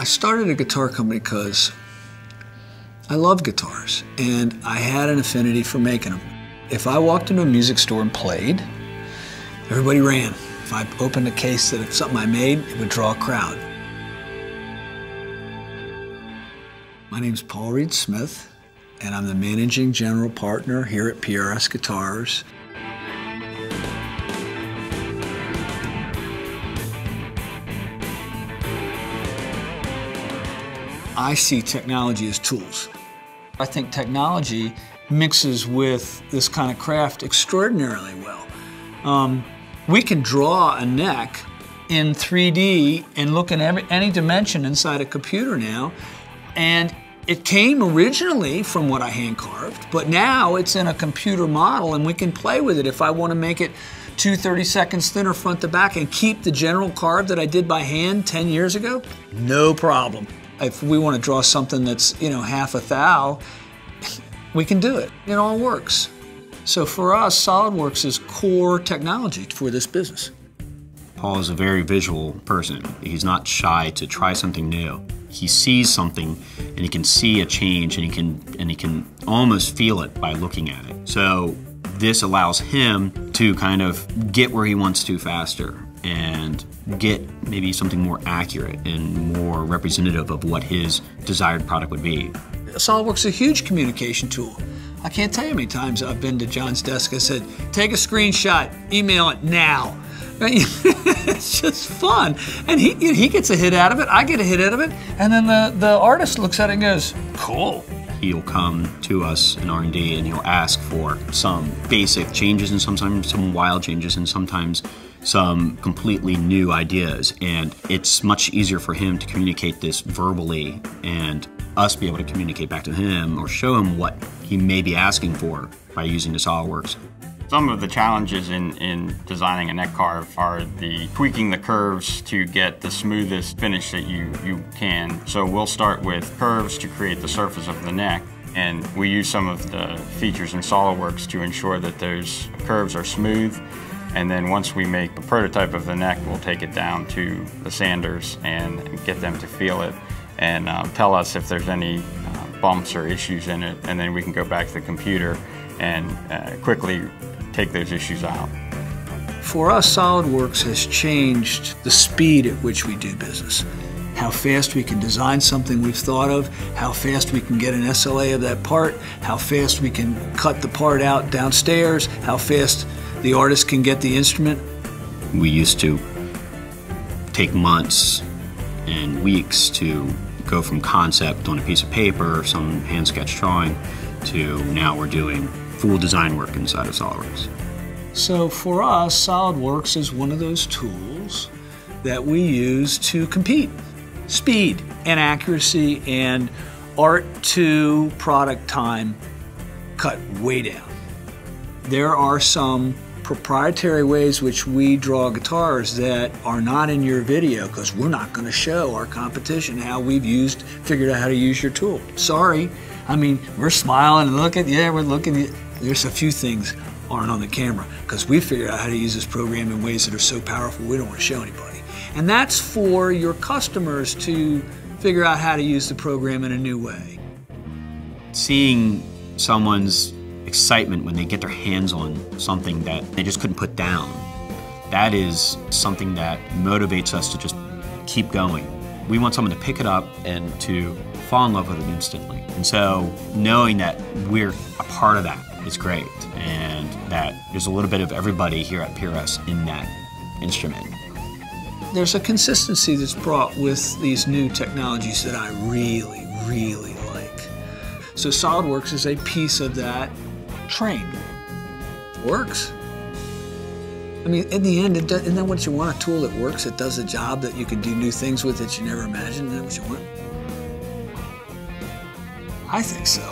I started a guitar company because I love guitars and I had an affinity for making them. If I walked into a music store and played, everybody ran. If I opened a case that something I made, it would draw a crowd. My name's Paul Reed Smith, and I'm the managing general partner here at PRS Guitars. I see technology as tools. I think technology mixes with this kind of craft extraordinarily well. Um, we can draw a neck in 3D and look in every, any dimension inside a computer now, and it came originally from what I hand carved, but now it's in a computer model and we can play with it. If I want to make it two 30 seconds thinner front to back and keep the general carve that I did by hand 10 years ago, no problem. If we want to draw something that's, you know, half a thou, we can do it. It all works. So for us, SolidWorks is core technology for this business. Paul is a very visual person. He's not shy to try something new. He sees something and he can see a change and he can and he can almost feel it by looking at it. So this allows him to kind of get where he wants to faster and get maybe something more accurate and more representative of what his desired product would be. SolidWorks is a huge communication tool. I can't tell you how many times I've been to John's desk and said, take a screenshot, email it now. it's just fun. And he, he gets a hit out of it, I get a hit out of it, and then the, the artist looks at it and goes, cool. He'll come to us in R&D and he'll ask for some basic changes and sometimes some wild changes and sometimes some completely new ideas. And it's much easier for him to communicate this verbally and us be able to communicate back to him or show him what he may be asking for by using the SolidWorks. Some of the challenges in, in designing a neck carve are the tweaking the curves to get the smoothest finish that you, you can. So we'll start with curves to create the surface of the neck and we use some of the features in SolidWorks to ensure that those curves are smooth and then once we make a prototype of the neck, we'll take it down to the sanders and get them to feel it and uh, tell us if there's any uh, bumps or issues in it. And then we can go back to the computer and uh, quickly take those issues out. For us, SolidWorks has changed the speed at which we do business. How fast we can design something we've thought of, how fast we can get an SLA of that part, how fast we can cut the part out downstairs, how fast the artist can get the instrument? We used to take months and weeks to go from concept on a piece of paper, or some hand sketch drawing, to now we're doing full design work inside of SolidWorks. So for us, SolidWorks is one of those tools that we use to compete. Speed and accuracy and art to product time cut way down. There are some proprietary ways which we draw guitars that are not in your video because we're not going to show our competition how we've used, figured out how to use your tool. Sorry. I mean, we're smiling and looking, yeah, we're looking. There's a few things aren't on the camera because we figured out how to use this program in ways that are so powerful we don't want to show anybody. And that's for your customers to figure out how to use the program in a new way. Seeing someone's excitement when they get their hands on something that they just couldn't put down. That is something that motivates us to just keep going. We want someone to pick it up and to fall in love with it instantly. And so knowing that we're a part of that is great and that there's a little bit of everybody here at PRS in that instrument. There's a consistency that's brought with these new technologies that I really, really like. So SolidWorks is a piece of that train. Works. I mean, in the end, does, isn't that what you want? A tool that works, that does a job that you can do new things with that you never imagined? Isn't that what you want? I think so.